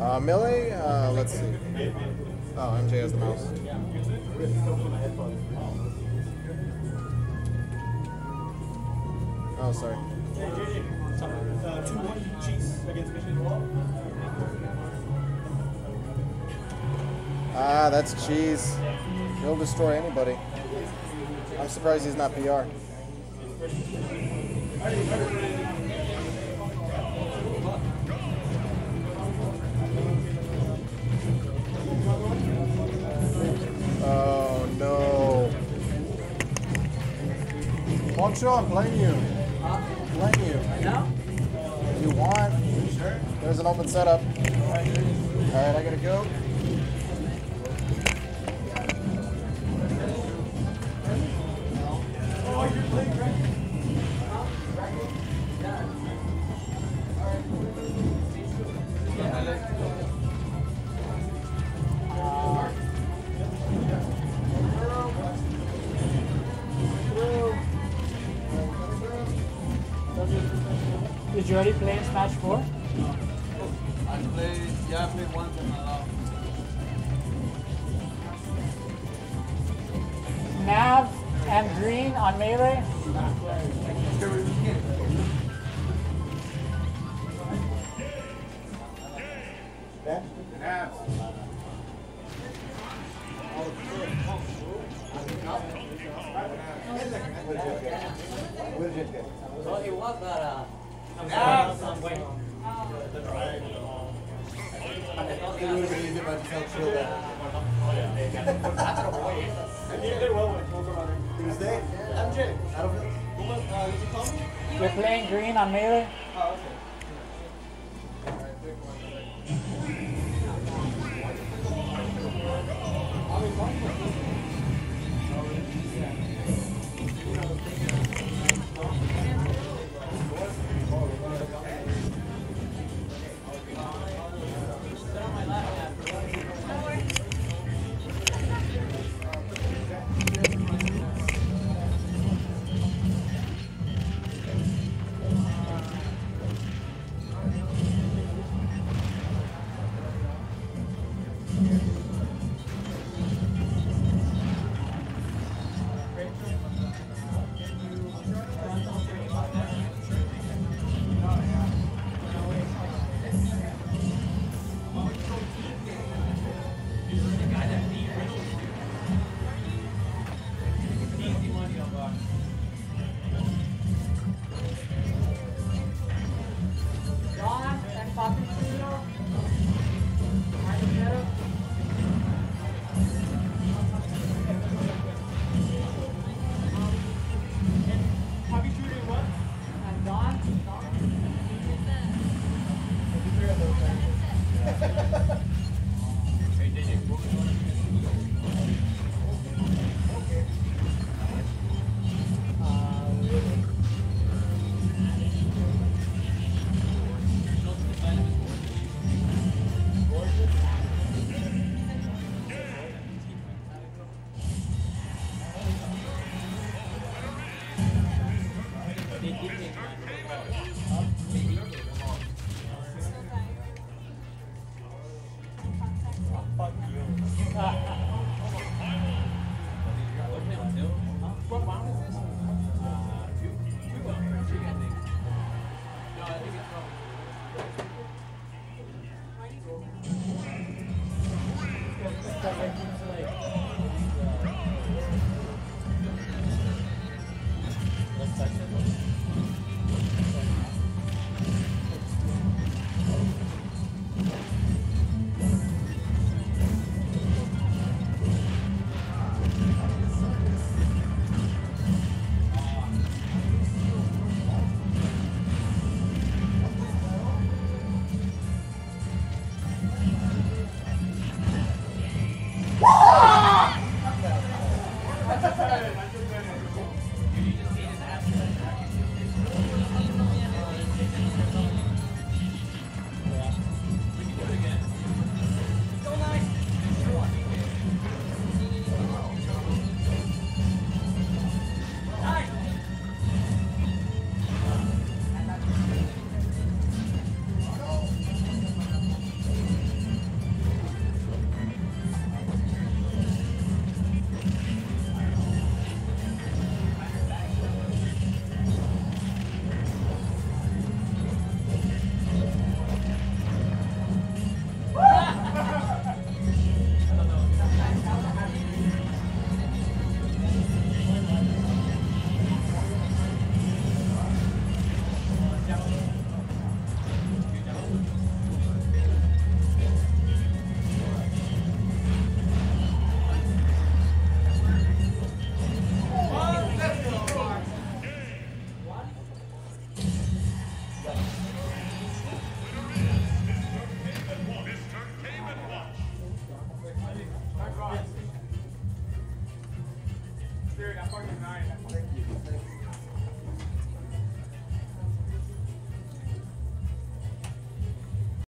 Uh, Millie, uh, let's see. Oh, MJ has the mouse. Oh, sorry. Ah, that's cheese. He'll destroy anybody. I'm surprised he's not PR. Poncho, I'm playing you. Playing you. Now? You want? Sure. There's an open setup. Alright, I gotta go. Did you already play Smash 4? No. I played, yeah, I played once in my life. Nav and Green on Melee? Well, it was, but uh, It would have been easy if I just held shield that. You did well with both of them. Tuesday? MJ. I don't know. Did you call me? You're playing Green on Melee? Uh, Ah.